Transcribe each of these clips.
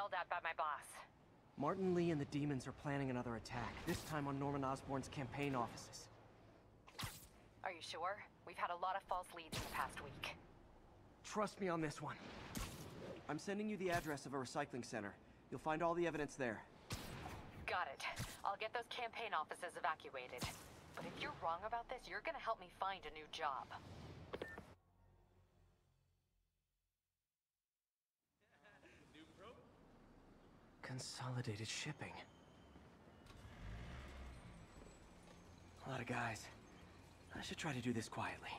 yelled at by my boss. Martin Li and the demons are planning another attack, this time on Norman Osborn's campaign offices. Are you sure? We've had a lot of false leads in the past week. Trust me on this one. I'm sending you the address of a recycling center. You'll find all the evidence there. Got it. I'll get those campaign offices evacuated. But if you're wrong about this, you're gonna help me find a new job. Consolidated shipping. A lot of guys. I should try to do this quietly.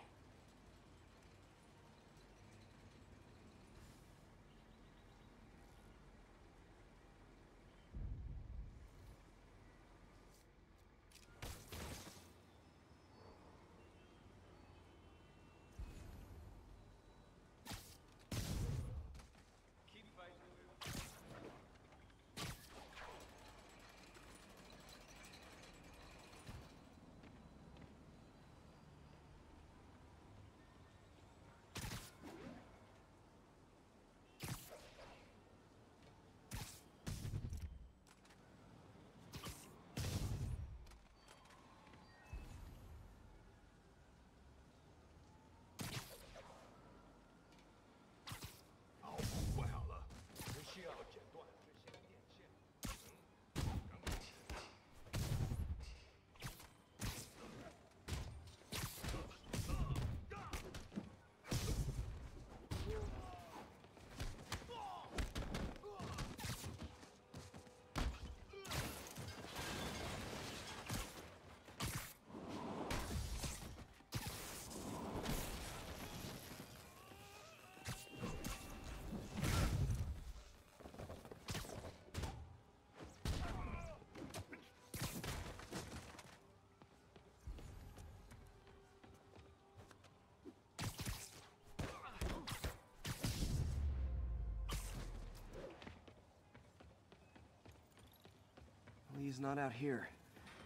Li's not out here.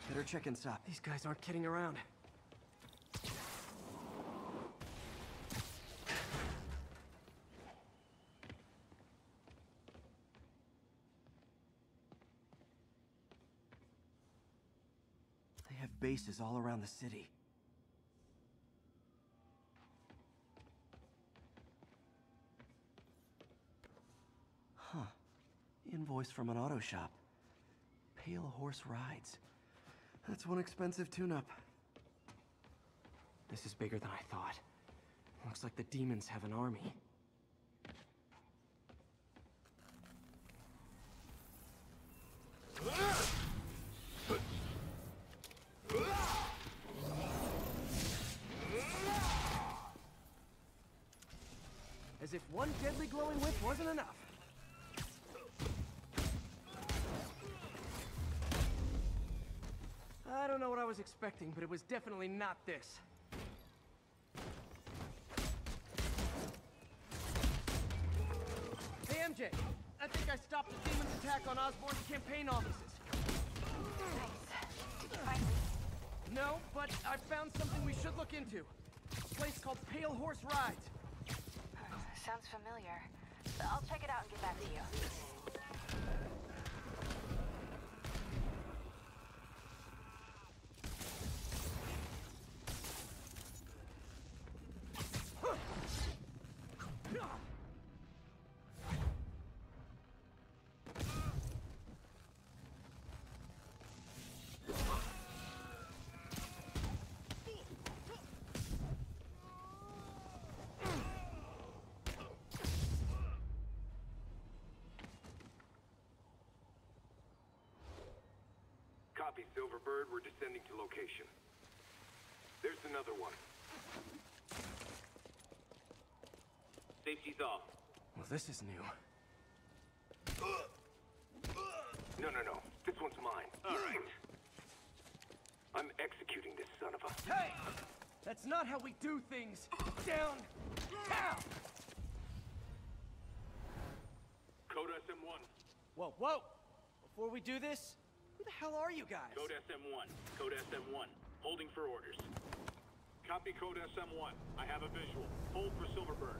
Better check inside. These guys aren't kidding around. They have bases all around the city. Huh. Invoice from an auto shop. Pale Horse Rides. That's one expensive tune-up. This is bigger than I thought. Looks like the demons have an army. As if one deadly glowing whip wasn't enough. I don't know what I was expecting, but it was definitely not this. Hey, MJ. I think I stopped the demon's attack on Osborn's campaign offices. Nice. Did you find me? No, but I found something we should look into. A place called Pale Horse Rides. Uh, sounds familiar. I'll check it out and get back to you. Copy, Silverbird. We're descending to location. There's another one. Safety's off. Well, this is new. No, no, no. This one's mine. All right. I'm executing this son of a... Hey! That's not how we do things! Down! Down! Code SM1. Whoa, whoa! Before we do this, who the hell are you guys? Code SM1. Code SM1. Holding for orders. Copy Code SM1. I have a visual. Hold for Silverbird.